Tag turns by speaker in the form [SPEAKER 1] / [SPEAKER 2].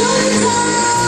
[SPEAKER 1] Don't